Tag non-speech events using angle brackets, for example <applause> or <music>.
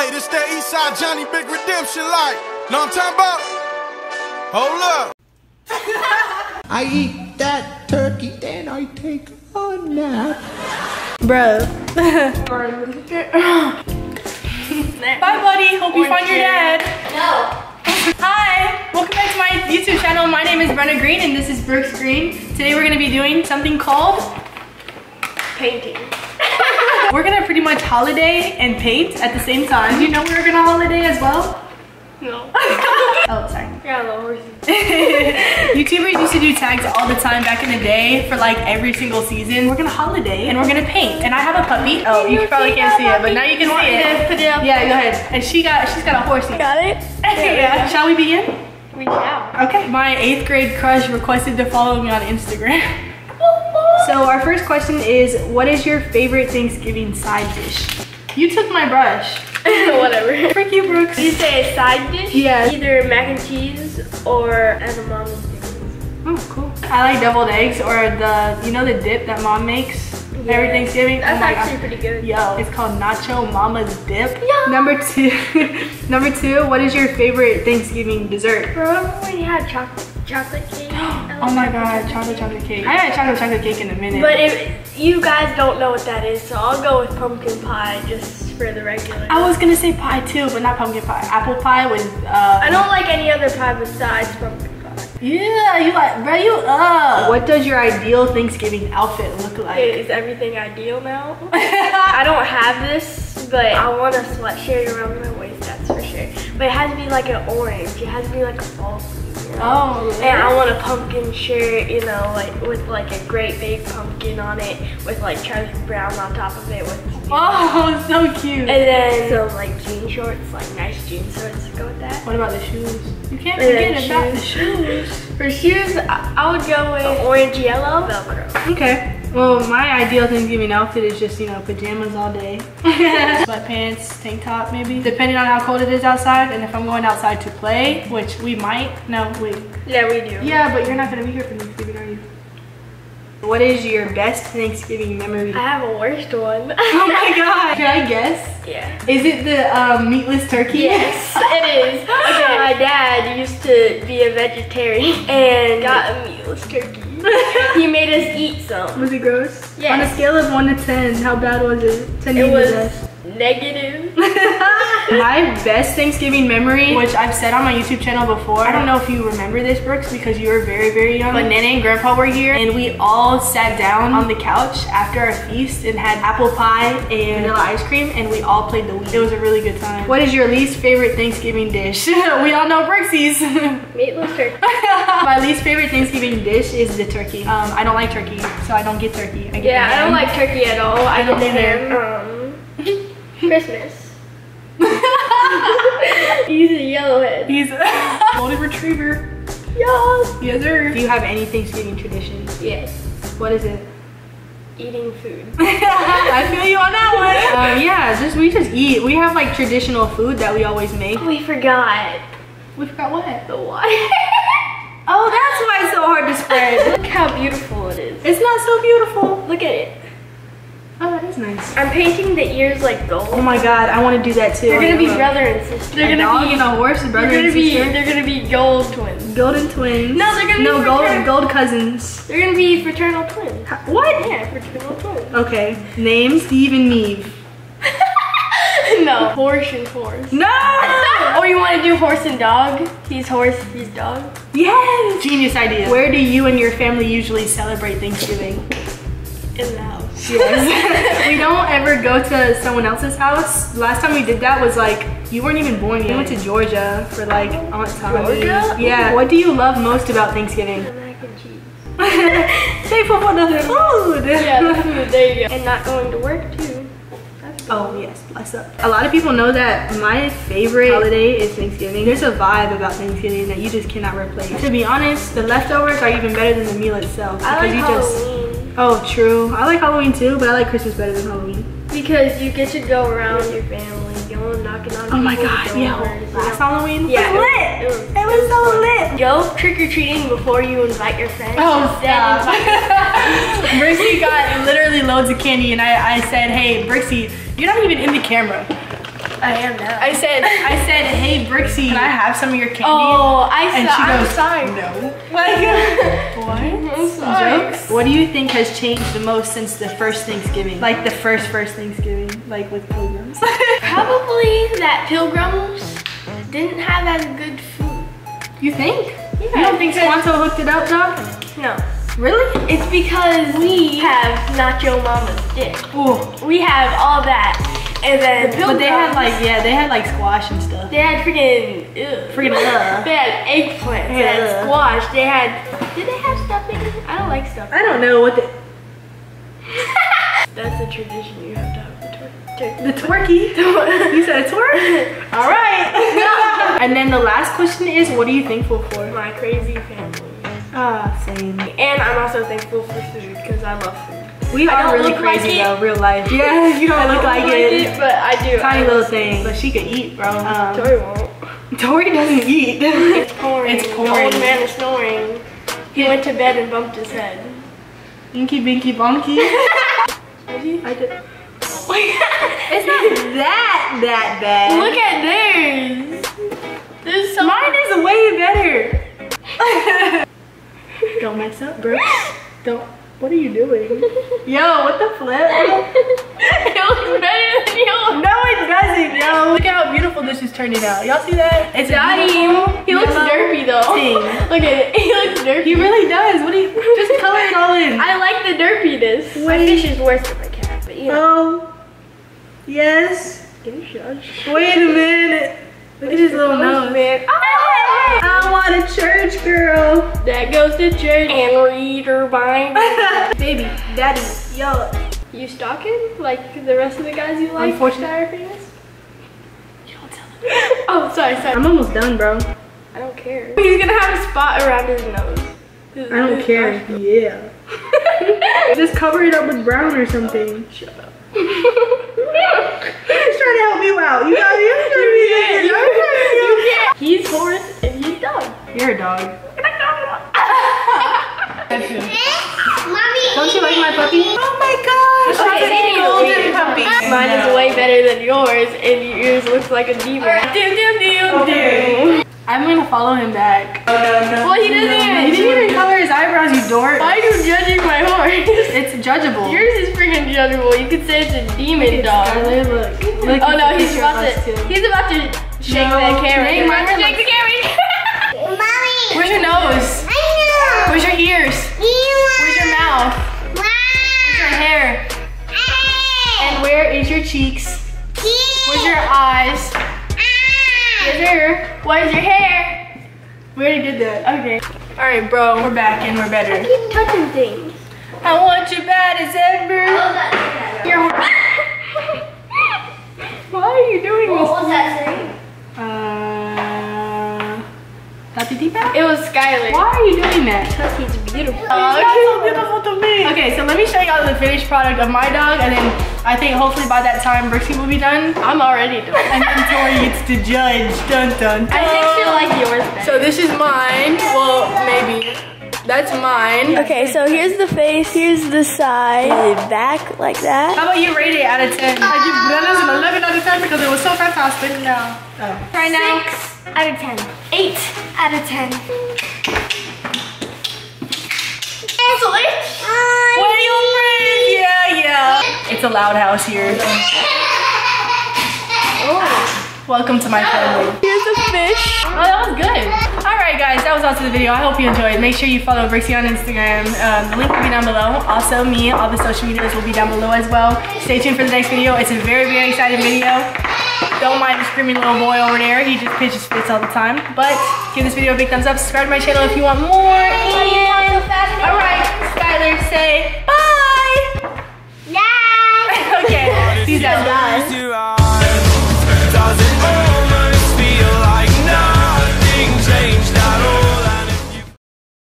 Hey, this that Eastside Johnny Big Redemption like. Know what I'm talking about? Hold up. <laughs> I eat that turkey, then I take a nap. Bro. <laughs> Bye, buddy. Hope you find your dad. No. Hi, welcome back to my YouTube channel. My name is Brena Green and this is Brookes Green. Today we're gonna be doing something called Painting. We're gonna pretty much holiday and paint at the same time. You know we're gonna holiday as well? No. <laughs> Oh, sorry. Yeah, horses. <laughs> YouTubers used to do tags all the time back in the day for like every single season. We're gonna holiday and we're gonna paint. And I have a puppy. Oh, you probably can't see it, but now you can see it. Put it up. Yeah, go ahead. And she got, she's got a horsey. Got it? <laughs> yeah. Shall we begin? We shall. Okay. My eighth grade crush requested to follow me on Instagram. So our first question is, what is your favorite Thanksgiving side dish? You took my brush. <laughs> Whatever. Frick you, Brookes. You say a side dish? Yeah. Either mac and cheese or edamame Oh, cool. I like deviled eggs or the, you know the dip that mom makes every Thanksgiving? That's oh actually God. pretty good. Yo, it's called Nacho Mama's Dip. Yeah. Number two, <laughs> number two, what is your favorite Thanksgiving dessert? Remember when you had chocolate chocolate cake? Oh my god, chocolate chocolate cake. I haven't had chocolate chocolate cake in a minute. But if you guys don't know what that is, so I'll go with pumpkin pie just for the regular. I was gonna say pie too, but not pumpkin pie. Apple pie with uh I don't like any other pie besides pumpkin pie. Yeah, you like bro you up. What does your ideal Thanksgiving outfit look like? Is everything ideal now? <laughs> I don't have this, but I want a sweatshirt around my waist, that's for sure. But it has to be like an orange. It has to be like a fall sleeve. You know? Oh, And I want a pumpkin shirt, you know, like with like a great big pumpkin on it, with like Charlie Brown on top of it, with Oh, <laughs> so cute. and then some like jean shorts, like nice jean shorts to go with that. What about the shoes? You can't And forget about the shoes. For shoes, I, I would go with orange yellow Velcro. Okay. Well, my ideal Thanksgiving outfit is just, you know, pajamas all day. <laughs> Sweatpants, tank top maybe. Depending on how cold it is outside and if I'm going outside to play, which we might. No, wait. Yeah, we do. Yeah, but you're not gonna be here for Thanksgiving, are you? What is your best Thanksgiving memory? I have a worst one. <laughs> Oh my <laughs> god. Can I guess? yeah. Is it the um, meatless turkey? Yes, it is. Okay, my dad used to be a vegetarian and got a meatless turkey. He made us eat some. Was it gross? Yes. On a scale of 1 to 10, how bad was it? 10 It was negative. <laughs> my best Thanksgiving memory, which I've said on my YouTube channel before. I don't know if you remember this, Brookes, because you were very, very young. But Nana and Grandpa were here, and we all sat down on the couch after our feast and had apple pie and vanilla ice cream, and we all played the Wii. It was a really good time. What is your least favorite Thanksgiving dish? <laughs> we all know Brooksy's. <laughs> Meatless turkey. my least favorite Thanksgiving dish is the turkey. Um, I don't like turkey, so I don't get turkey. I get Yeah, the I don't like turkey at all. I don't get either. ham. Um, Christmas. He's a yellowhead. He's a golden retriever. Yes. Yes, sir. Do you have any Thanksgiving traditions? Yes. What is it? Eating food. <laughs> I feel you on that one. Um, <laughs> yeah, just we just eat. We have like traditional food that we always make. We forgot We forgot what? the water. <laughs> Oh, that's why it's so hard to spread. Look how beautiful it is. it's not so beautiful. Look at it. Oh, that is nice. I'm painting the ears like gold. Oh my god, I want to do that too. They're gonna be Look. brother and sister. They're gonna dog be. and a horse, brother They're gonna and be. sister. They're gonna be gold twins. Golden twins. No, they're gonna no be gold gold cousins. They're gonna be fraternal twins. What? Yeah, fraternal twins. Okay. Name Steve and Neve. <laughs> no, horse and horse. No. <laughs> or oh, you want to do horse and dog? He's horse, he's dog. Yes. Genius idea. Where do you and your family usually celebrate Thanksgiving? In. <laughs> Yes. <laughs> we don't ever go to someone else's house. Last time we did that was like you weren't even born yet. We went to Georgia for like Aunt Tommy's. Georgia? Yeah. What do you love most about Thanksgiving? The mac and cheese. <laughs> Thankful for the food. Yeah, the food. There you go. And not going to work too. Oh yes, bless up. A lot of people know that my favorite holiday is Thanksgiving. There's a vibe about Thanksgiving that you just cannot replace. To be honest, the leftovers are even better than the meal itself. I like you just Halloween Oh true. I like Halloween too, but I like Christmas better than Halloween. because you get to go around your family, go knocking on Oh my people's god, yeah. doors, you Last know. Halloween Yeah, was it lit. was- It was so fun. lit. Go trick or treating before you invite your friends. Oh, Instead, stop. <laughs> Brixie got literally loads of candy and I, I said, hey, Brixie, you're not even in the camera. I am now. I said, I said, hey Brixie, can I have some of your candy? oh, I and saw. she I'm goes, sorry. no. Like, <laughs> what? Sorry. Jokes? What do you think has changed the most since the first Thanksgiving? Like the first first Thanksgiving, like with pilgrims. <laughs> Probably that pilgrims didn't have as good food. you think? Yeah, You don't think Squanto hooked it up, though? No. Really? It's because we have Nacho Mama's dick. Ooh. We have all that. And then the But they had like, yeah, they had like squash and stuff. they had freaking. Freaking ugh. They had eggplant, they had squash, they had did they have stuffing? I don't like stuffing. I don't know what the <laughs> That's a tradition you have to have the twerky. <laughs> you said a twerk. <laughs> All right. and then the last question is, what are you thankful for? My crazy family. Ah, same. And I'm also thankful for food because I love food. We I are don't really look crazy it. though, real life. <laughs> Yeah, you don't look like, it. but I do. Tiny I little thing, but she could eat, bro. Um, <laughs> Tori won't. Tori doesn't eat. <laughs> It's pouring. It's The pouring. old man is snoring. He went to bed and bumped his head. Inky Binky Bonky. I did. it's not that that bad. Look at theirs. There's so Mine is way better. Don't mess up, bro. Don't. What are you doing? <laughs> Yo, what the flip? <laughs> it looks better than yours. No, it doesn't, yo. Look at how beautiful this is turning out. Y'all see that? It's a Daddy, beautiful he looks derpy though. thing. Look at it. He looks derpy. He really does. What do you? Just color it all in. I like the derpiness. My Wait. fish is worse than my cat, but you know. Oh, yes. You shush? Wait a minute. Look at his little nose. man. Ah! I want a church girl. That goes to church and read her Bible. <laughs> Baby, daddy, yo. you stalking like the rest of the guys you like? Unfortunate- that are famous? You don't tell them. <laughs> oh, sorry, sorry. I'm almost done, bro. I don't care. He's gonna have a spot around his nose. I don't care. Yeah. <laughs> Just cover it up with brown or something. Oh, shut up. He's trying to help you out. You got you trying to be You can't. He's horse and he's dog. You're a dog. <laughs> Mommy. Don't you like my puppy? Oh my gosh. Okay, it's a golden puppy. Mine is way better than yours, and yours looks like a demon. Doom, doom, doom, doom. I'm gonna follow him back. Oh, well, he doesn't He even. didn't even color his eyebrows, you dork. Why are you judging my horse? It's judgeable. Yours is freaking judgeable. You could say it's a demon dog. Skylar, look. Look, Oh no, he's about to. too. He's about to shake No, that camera. today my Shake the camera. <laughs> Mommy. Where's your nose? I know. Where's your ears? Where's your mouth? Where's your hair? And where is your cheeks? Where's your eyes? Ah. Where's your hair? Where's your hair? We already did that. Okay. All right, bro. We're back and we're better. Keep touching things. I want you bad as ever. You're <laughs> <laughs> Why are you doing What this? was that saying? Uh, Tati? It was Skylar. Why are you doing that? Because he's beautiful. so beautiful to me. Okay, so let me show you all the finished product of my dog, and then I think hopefully by that time Brixie will be done. I'm already done. <laughs> And then Tori gets to judge. Dun dun dun. I think she'll like yours better. So this is mine. Well, maybe. That's mine. Okay, so here's the face, here's the side, the back like that. How about you rate it out of 10? I give Bananas an 11 out of 10 because it was so fantastic. No. Oh. Right now, Six out of ten. Eight out of ten. What are your friends? Yeah, yeah. It's a loud house here. <laughs> Welcome to my family. here's a fish. Oh, that was good. All right, guys, that was all to the video. I hope you enjoyed. Make sure you follow Brixie on Instagram. Um, the link will be down below. Also, me, all the social medias will be down below as well. Stay tuned for the next video. It's a very, very exciting video. Don't mind the screaming little boy over there. He just pitches fits all the time. But give this video a big thumbs up. Subscribe to my channel if you want more. And all right, Skylar, say bye. Yeah. <laughs> okay, <laughs> peace out. You are